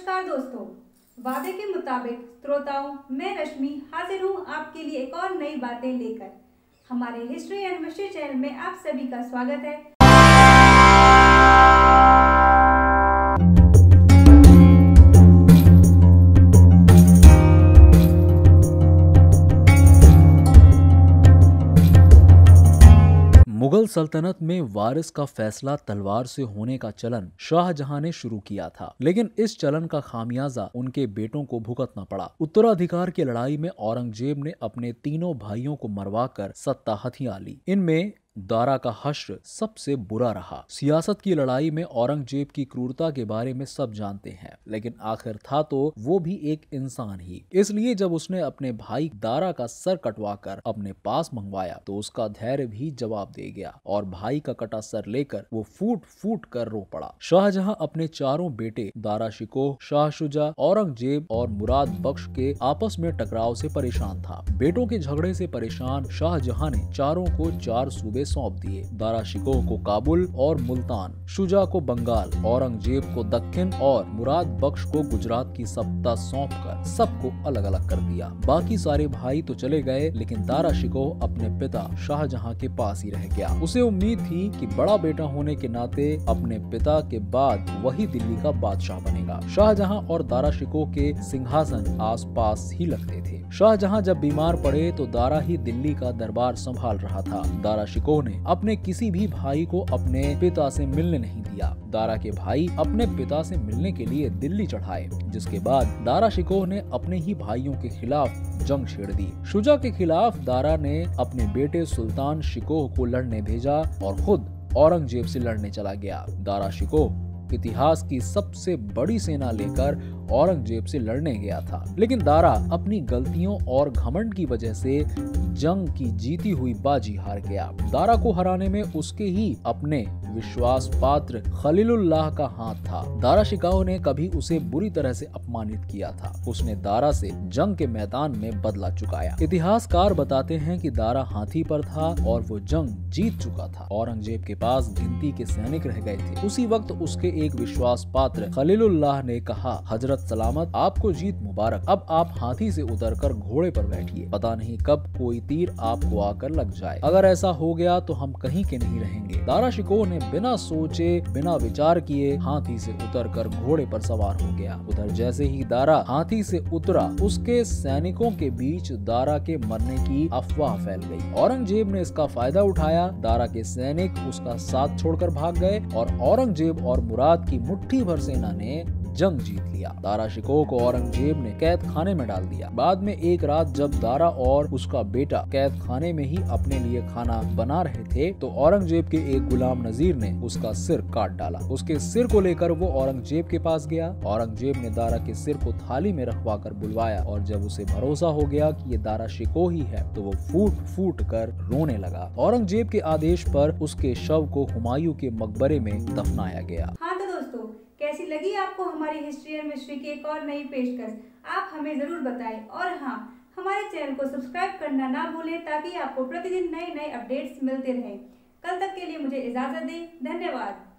नमस्कार दोस्तों। वादे के मुताबिक श्रोताओं, मैं रश्मि हाजिर हूँ आपके लिए एक और नई बातें लेकर। हमारे हिस्ट्री एंड मिस्ट्री चैनल में आप सभी का स्वागत है। मुगल सल्तनत में वारिस का फैसला तलवार से होने का चलन शाहजहां ने शुरू किया था, लेकिन इस चलन का खामियाजा उनके बेटों को भुगतना पड़ा। उत्तराधिकार की लड़ाई में औरंगज़ेब ने अपने तीनों भाइयों को मरवा कर सत्ता हथिया ली। इनमें दारा का हश्र सबसे बुरा रहा। सियासत की लड़ाई में औरंगज़ेब की क्रूरता के बारे में सब जानते हैं, लेकिन आखिर था तो वो भी एक इंसान ही। इसलिए जब उसने अपने भाई दारा का सर कटवाकर अपने पास मंगवाया तो उसका धैर्य भी जवाब दे गया और भाई का कटा सर लेकर वो फूट फूट कर रो पड़ा। शाहजहां अपने चारों बेटे दारा शिकोह शाह शुजा औरंगज़ेब और मुराद बख्श के आपस में टकराव से परेशान था। बेटों के झगड़े से परेशान शाहजहां ने चारों को चार सूबे सौंप दिए। दारा शिकोह को काबुल और मुल्तान, शुजा को बंगाल, औरंगज़ेब को दक्षिण और मुराद बख्श को गुजरात की सत्ता सौंप कर सबको अलग अलग कर दिया। बाकी सारे भाई तो चले गए, लेकिन दारा शिकोह अपने पिता शाहजहां के पास ही रह गया। उसे उम्मीद थी कि बड़ा बेटा होने के नाते अपने पिता के बाद वही दिल्ली का बादशाह बनेगा। शाहजहां और दारा शिकोह के सिंहासन आस पास ही लगते थे। शाहजहां जब बीमार पड़े तो दारा ही दिल्ली का दरबार संभाल रहा था। दारा शिकोह ने अपने किसी भी भाई को अपने पिता से मिलने नहीं दिया। दारा के भाई अपने पिता से मिलने के लिए दिल्ली चढ़ाए, जिसके बाद दारा शिकोह ने अपने ही भाइयों के खिलाफ जंग छेड़ दी। शुजा के खिलाफ दारा ने अपने बेटे सुल्तान शिकोह को लड़ने भेजा और खुद औरंगज़ेब से लड़ने चला गया। दारा शिकोह इतिहास की सबसे बड़ी सेना लेकर औरंगज़ेब से लड़ने गया था। लेकिन दारा अपनी गलतियों और घमंड की वजह से जंग की जीती हुई बाजी हार गया। दारा को हराने में उसके ही अपने विश्वास पात्र खलीलुल्लाह का हाथ था। दारा शिकाओ ने कभी उसे बुरी तरह से अपमानित किया था। उसने दारा से जंग के मैदान में बदला चुकाया। इतिहासकार बताते हैं कि दारा हाथी पर था और वो जंग जीत चुका था। औरंगज़ेब के पास गिनती के सैनिक रह गए थे। उसी वक्त उसके एक विश्वास पात्र खलीलुल्लाह ने कहा, हज़रत सलामत, आपको जीत मुबारक। अब आप हाथी से उतरकर घोड़े पर बैठिए। पता नहीं कब कोई तीर आपको आकर लग जाए। अगर ऐसा हो गया तो हम कहीं के नहीं रहेंगे। दारा शिकोह ने बिना सोचे, बिना विचार किए हाथी से उतरकर घोड़े पर सवार हो गया। उधर जैसे ही दारा हाथी से उतरा, उसके सैनिकों के बीच दारा के मरने की अफवाह फैल गई। औरंगज़ेब ने इसका फ़ायदा उठाया। दारा के सैनिक उसका साथ छोड़कर भाग गए और औरंगज़ेब और मुराद की मुट्ठी भर सेना ने जंग जीत लिया। दारा शिकोह को औरंगज़ेब ने कैद खाने में डाल दिया। बाद में एक रात जब दारा और उसका बेटा कैद खाने में ही अपने लिए खाना बना रहे थे तो औरंगज़ेब के एक गुलाम नजीर ने उसका सिर काट डाला। उसके सिर को लेकर वो औरंगज़ेब के पास गया। औरंगज़ेब ने दारा के सिर को थाली में रखवा कर बुलवाया और जब उसे भरोसा हो गया कि ये दारा शिकोह ही है तो वो फूट फूट कर रोने लगा। औरंगज़ेब के आदेश पर उसके शव को हुमायूं के मकबरे में दफनाया गया। हाँ लगी आपको हमारी हिस्ट्री एंड मिस्ट्री की एक और नई पेशकश आप हमें ज़रूर बताएँ। और हाँ हमारे चैनल को सब्सक्राइब करना ना भूलें ताकि आपको प्रतिदिन नए नए अपडेट्स मिलते रहें। कल तक के लिए मुझे इजाज़त दें। धन्यवाद।